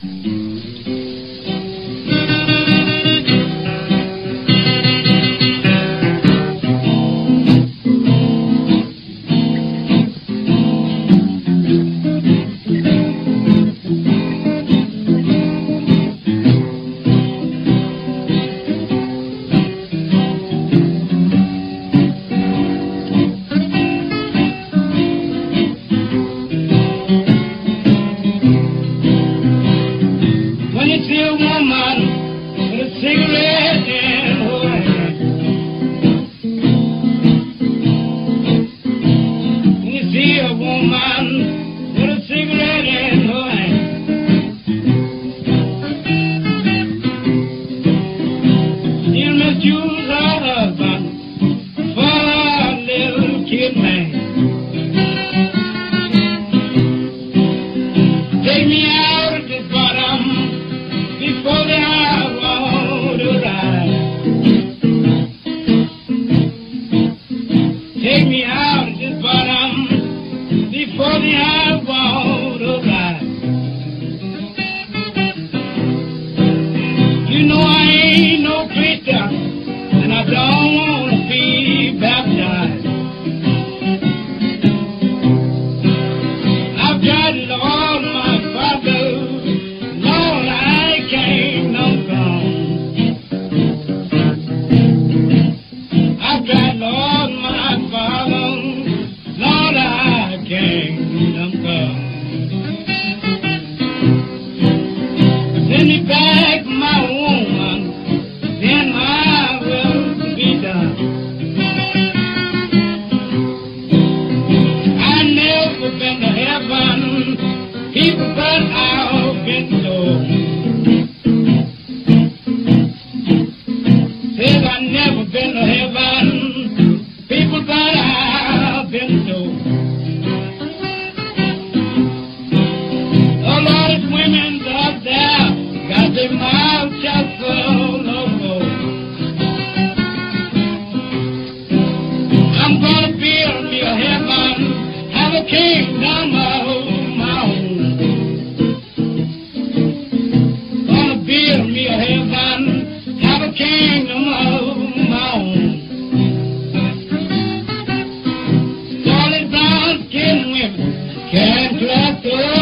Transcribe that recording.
When She'll misuse her husband for a little kid man. Don't want to be baptized. I've tried it my. Lord, I can't no. I've Lord, Been to heaven, people, but I've been told. A lot of women up there got their mouths shut full of gold. I'm gonna build me a heaven, have a kingdom And drop